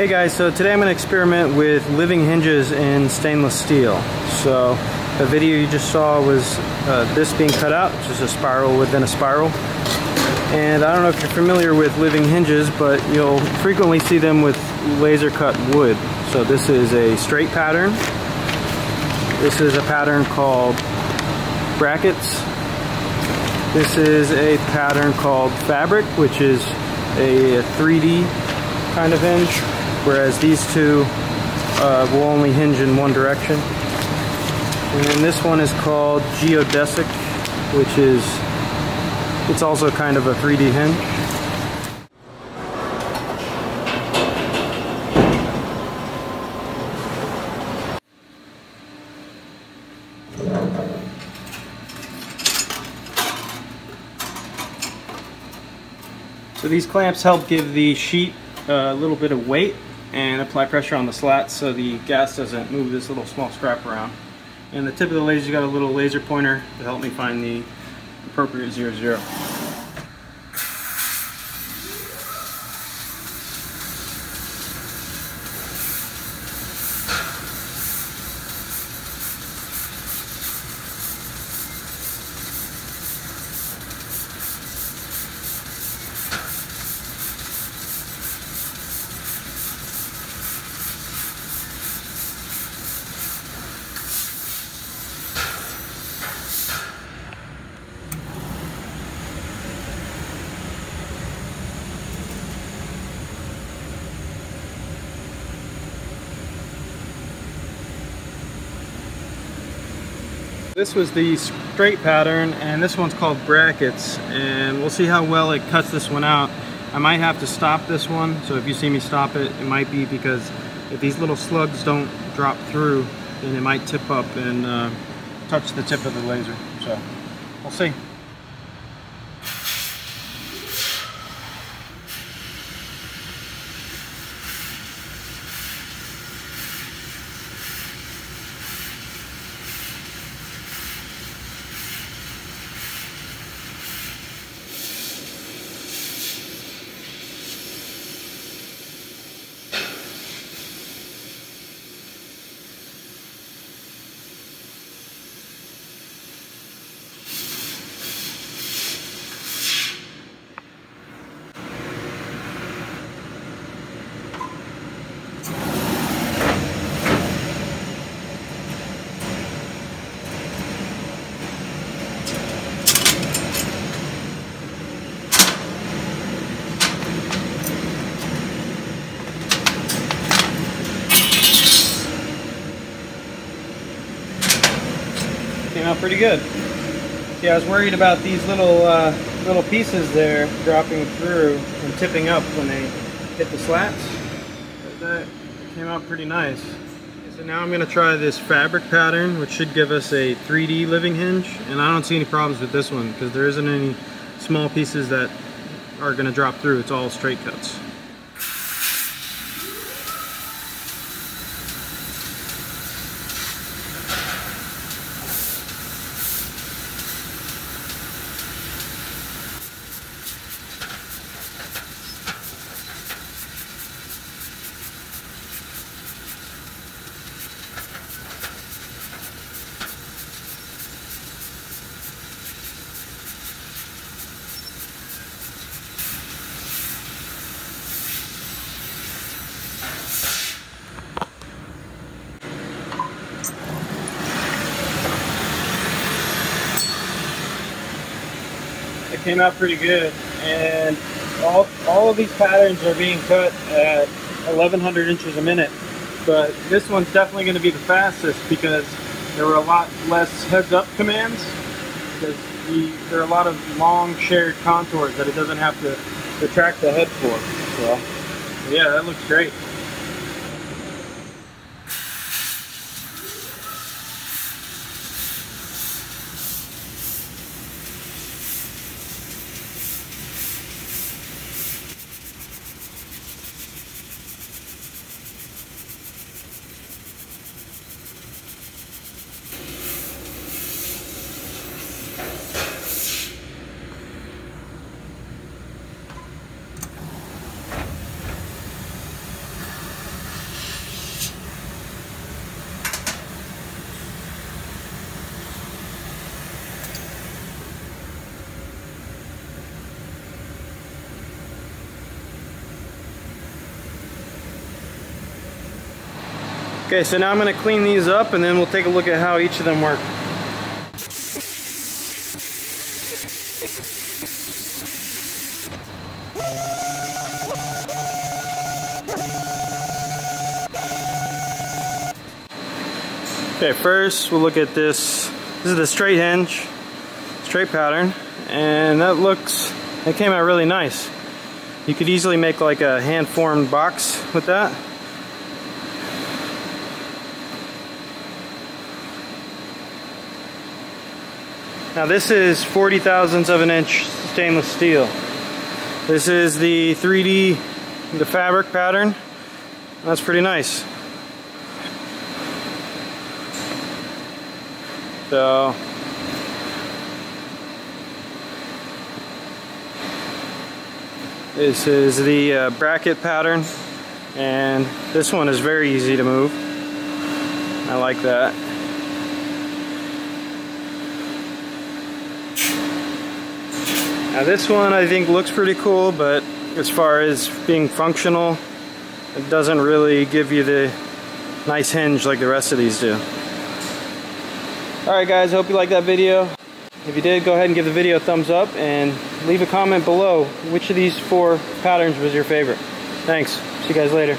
Hey guys, so today I'm going to experiment with living hinges in stainless steel. So the video you just saw was uh, this being cut out, just a spiral within a spiral. And I don't know if you're familiar with living hinges, but you'll frequently see them with laser cut wood. So this is a straight pattern. This is a pattern called brackets. This is a pattern called fabric, which is a 3D kind of hinge, whereas these two uh, will only hinge in one direction. And then this one is called geodesic, which is, it's also kind of a 3D hinge. So these clamps help give the sheet a little bit of weight and apply pressure on the slats so the gas doesn't move this little small scrap around. And the tip of the laser's got a little laser pointer to help me find the appropriate zero zero. This was the straight pattern and this one's called brackets and we'll see how well it cuts this one out. I might have to stop this one so if you see me stop it it might be because if these little slugs don't drop through then it might tip up and uh, touch the tip of the laser so we'll see. Pretty good. Yeah, I was worried about these little uh, little pieces there dropping through and tipping up when they hit the slats. But that came out pretty nice. So now I'm to try this fabric pattern, which should give us a 3D living hinge. And I don't see any problems with this one because there isn't any small pieces that are to drop through. It's all straight cuts. It came out pretty good. And all, all of these patterns are being cut at 1100 inches a minute. But this one's definitely going to be the fastest because there were a lot less heads up commands. Because the, there are a lot of long shared contours that it doesn't have to retract the head for. So yeah that looks great Okay, so now I'm going to clean these up and then we'll take a look at how each of them work. Okay, first we'll look at this. This is the straight hinge, straight pattern, and that looks, it came out really nice. You could easily make like a hand-formed box with that. Now this is 40 thousandths of an inch stainless steel. This is the 3D, the fabric pattern. That's pretty nice. So this is the uh, bracket pattern and this one is very easy to move. I like that. Now this one I think looks pretty cool but as far as being functional it doesn't really give you the nice hinge like the rest of these do. Alright guys, hope you liked that video. If you did, go ahead and give the video a thumbs up and leave a comment below which of these four patterns was your favorite. Thanks. See you guys later.